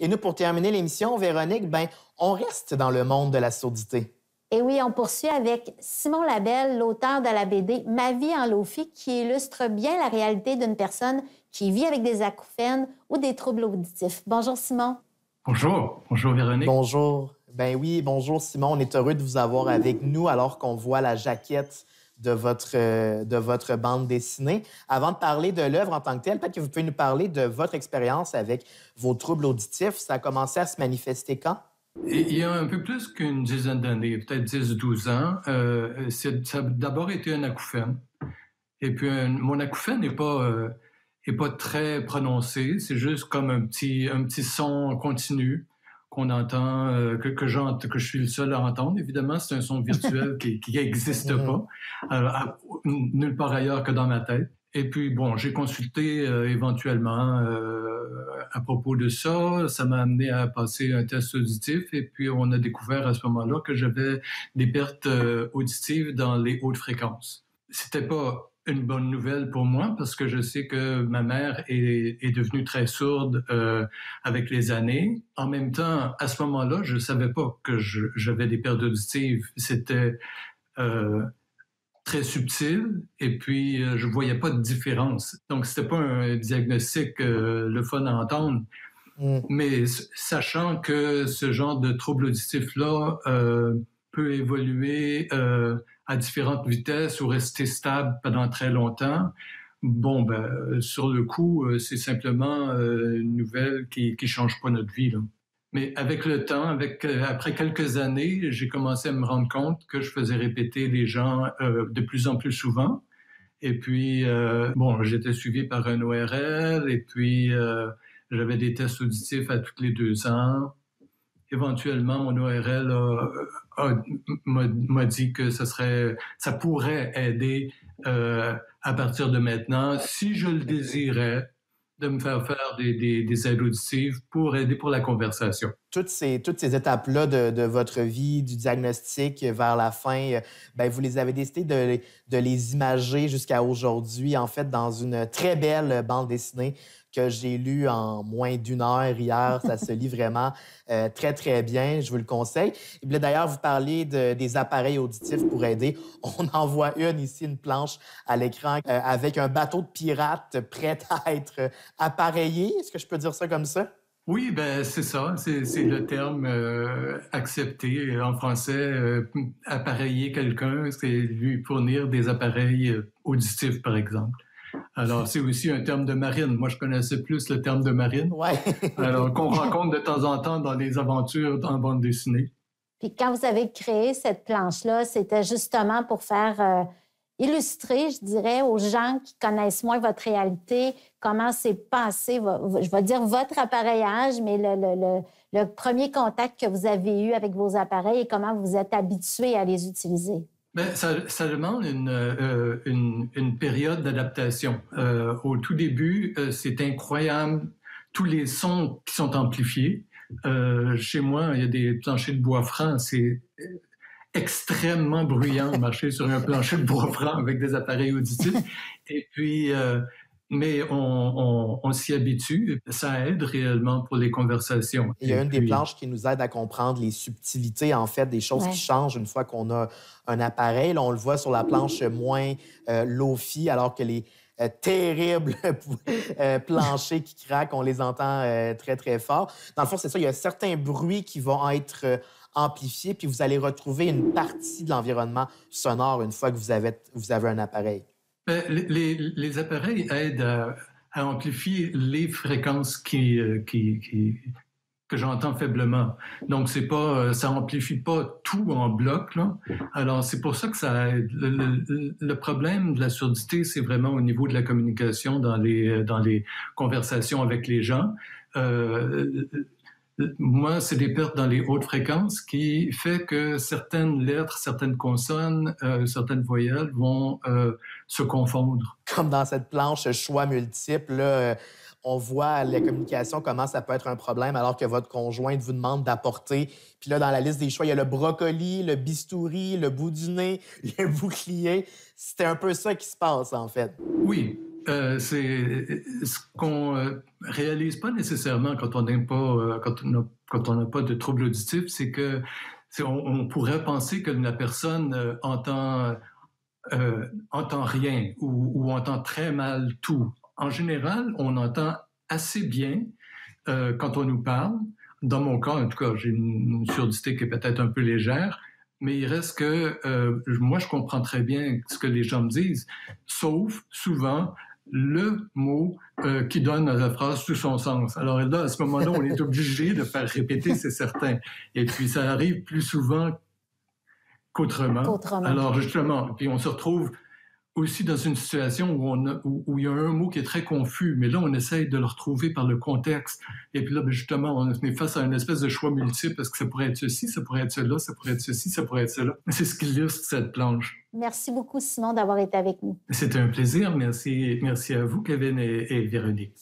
Et nous, pour terminer l'émission, Véronique, ben, on reste dans le monde de la surdité. Et oui, on poursuit avec Simon Labelle, l'auteur de la BD Ma vie en Lofi, qui illustre bien la réalité d'une personne qui vit avec des acouphènes ou des troubles auditifs. Bonjour Simon. Bonjour, bonjour Véronique. Bonjour. Ben oui, bonjour Simon. On est heureux de vous avoir avec nous alors qu'on voit la jaquette de votre, euh, de votre bande dessinée. Avant de parler de l'œuvre en tant que telle, peut-être que vous pouvez nous parler de votre expérience avec vos troubles auditifs. Ça a commencé à se manifester quand? Il y a un peu plus qu'une dizaine d'années, peut-être 10-12 ans. Euh, ça a d'abord été un acouphène. Et puis, mon acouphène n'est pas, euh, pas très prononcé. C'est juste comme un petit, un petit son continu qu'on entend, euh, que, que, que je suis le seul à entendre. Évidemment, c'est un son virtuel qui n'existe pas, euh, nulle part ailleurs que dans ma tête. Et puis, bon, j'ai consulté euh, éventuellement euh, à propos de ça. Ça m'a amené à passer un test auditif. Et puis, on a découvert à ce moment-là que j'avais des pertes auditives dans les hautes fréquences. C'était pas une bonne nouvelle pour moi parce que je sais que ma mère est, est devenue très sourde euh, avec les années. En même temps, à ce moment-là, je ne savais pas que j'avais des pertes auditives. C'était euh, très subtil et puis euh, je voyais pas de différence. Donc c'était pas un diagnostic euh, le fun à entendre. Mm. Mais sachant que ce genre de trouble auditif là peut évoluer à différentes vitesses ou rester stable pendant très longtemps. Bon, ben, sur le coup, euh, c'est simplement euh, une nouvelle qui ne change pas notre vie. Là. Mais avec le temps, euh, après quelques années, j'ai commencé à me rendre compte que je faisais répéter les gens de plus en plus souvent. Et puis, bon, j'étais suivi par un ORL et puis j'avais des tests auditifs à tous les deux ans éventuellement, mon ORL m'a dit que ça serait, ça pourrait aider euh, à partir de maintenant, si je le désirais, de me faire faire des, des, des, aides auditives pour aider pour la conversation. Toutes ces, toutes ces étapes-là de, votre vie, du diagnostic vers la fin, ben, vous les avez décidé de, de les imager jusqu'à aujourd'hui, en fait, dans une très belle bande dessinée que j'ai lu en moins d'une heure hier. Ça se lit vraiment euh, très, très bien. Je vous le conseille. Et d'ailleurs, vous parlez de, des appareils auditifs pour aider. On en voit une ici, une planche à l'écran euh, avec un bateau de pirate prêt à être appareillé. Est-ce que je peux dire ça comme ça? Oui, ben c'est ça, c'est le terme euh, accepté en français. appareiller quelqu'un, c'est lui fournir des appareils auditifs, par exemple. Alors, c'est aussi un terme de marine. Moi, je connaissais plus le terme de marine. Ouais. Alors, qu'on rencontre de temps en temps dans les aventures en bande dessinée. Puis quand vous avez créé cette planche-là, c'était justement pour faire euh, illustrer, je dirais, aux gens qui connaissent moins votre réalité, comment s'est passé, je vais dire votre appareillage, mais le, le, le, premier contact que vous avez eu avec vos appareils et comment vous êtes habitué à les utiliser. Ben, ça, demande une, euh, une, une période d'adaptation. Euh, au tout début, euh, c'est incroyable tous les sons qui sont amplifiés. Chez moi, il y a des planchers de bois franc. C'est extrêmement bruyant de marcher sur un plancher de bois franc avec des appareils auditifs. Et puis, mais on, on, s'y habitue. Ça aide réellement pour les conversations. Il y a une des planches qui nous aide à comprendre les subtilités, en fait, des choses qui changent une fois qu'on a un appareil. Là, on le voit sur la planche moins euh, lofi, alors que les euh, terribles euh, planchers qui craquent, on les entend euh, très, très fort. Dans le fond, c'est ça, il y a certains bruits qui vont être amplifiés, puis vous allez retrouver une partie de l'environnement sonore une fois que vous avez, vous avez un appareil. Ben, les, appareils aident à, amplifier les fréquences euh, qui, que j'entends faiblement. Donc c'est pas, euh, ça amplifie pas tout en bloc. Alors c'est pour ça que ça aide. Le, problème de la surdité, c'est vraiment au niveau de la communication dans les dans les conversations avec les gens. Euh, moi, c'est des pertes dans les hautes fréquences qui fait que certaines lettres, certaines consonnes, euh, certaines voyelles vont euh, se confondre. Comme dans cette planche choix multiple, là, euh, on voit la communication, comment ça peut être un problème alors que votre conjointe vous demande d'apporter. Puis là, dans la liste des choix, il y a le brocoli, le bistouri, le bout du nez, le bouclier. C'était un peu ça qui se passe, en fait. Oui, euh, c'est ce qu'on euh, réalise pas nécessairement quand on pas, euh, quand on n'a pas de trouble auditif, c'est que on, pourrait penser que la personne entend entend rien ou, entend très mal tout. En général, on entend assez bien quand on nous parle. Dans mon cas, en tout cas, j'ai une surdité qui est peut-être un peu légère, mais il reste que moi, je comprends très bien ce que les gens me disent, sauf souvent le mot euh, qui donne à la phrase tout son sens. Alors là, à ce moment-là, on est obligé de faire répéter, c'est certain. Et puis, ça arrive plus souvent qu'autrement. Alors justement, puis on se retrouve aussi dans une situation où, on où, il y a un mot qui est très confus, mais là, on essaye de le retrouver par le contexte. Et puis là, ben, justement, on est face à une espèce de choix multiple parce que ça pourrait être ceci, ça pourrait être cela, ça pourrait être ceci, ça pourrait être cela? C'est ce qui illustre cette planche. Merci beaucoup, Simon, d'avoir été avec nous. C'était un plaisir. Merci, merci à vous, Kevin et, et Véronique.